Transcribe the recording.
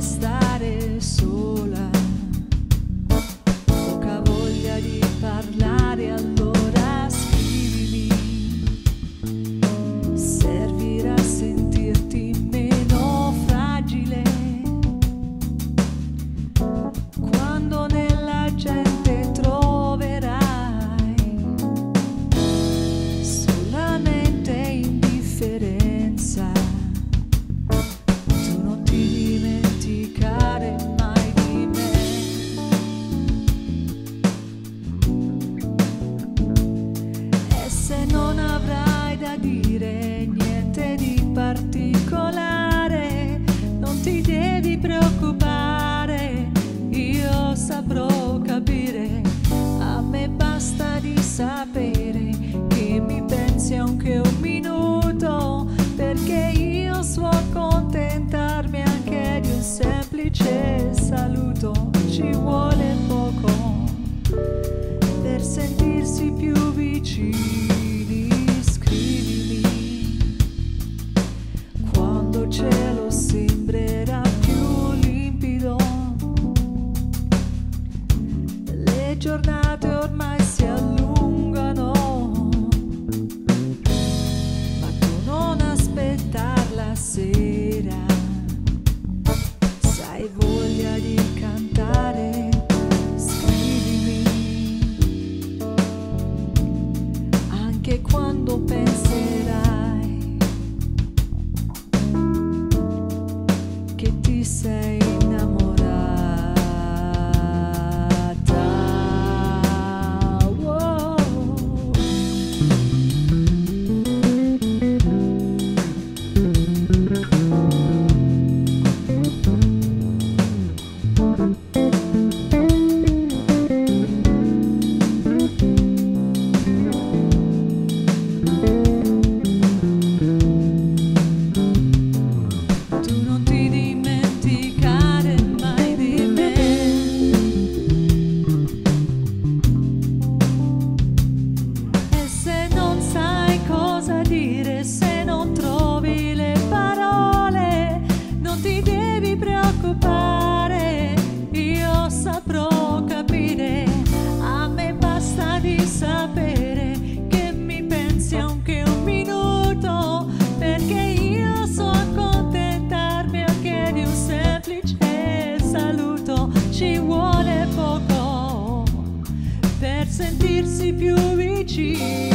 That. ti devi preoccupare, io saprò capire, a me basta di sapere che mi pensi anche un mio. que cuando sentirsi più vicini.